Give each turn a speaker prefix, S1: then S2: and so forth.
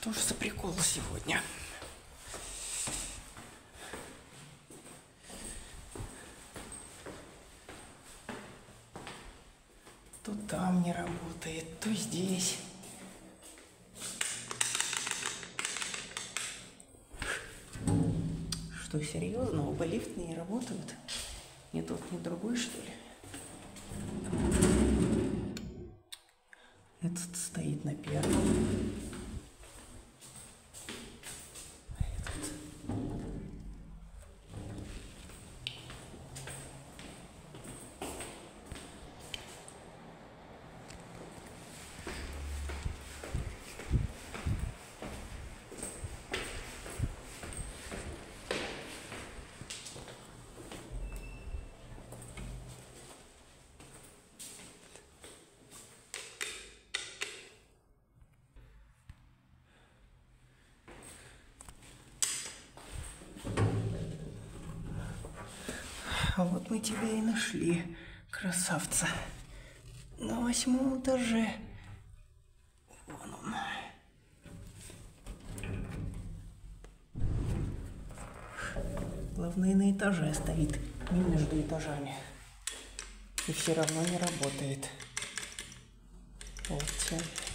S1: Что же за прикол сегодня? То там не работает, то здесь. Что, серьезно? Оба лифта не работают? Ни тот, ни другой, что ли? Этот стоит на первом. А вот мы тебя и нашли, красавца. На восьмом этаже. Вон он. Главное, на этаже стоит, не между этажами. И все равно не работает. Вот тебе.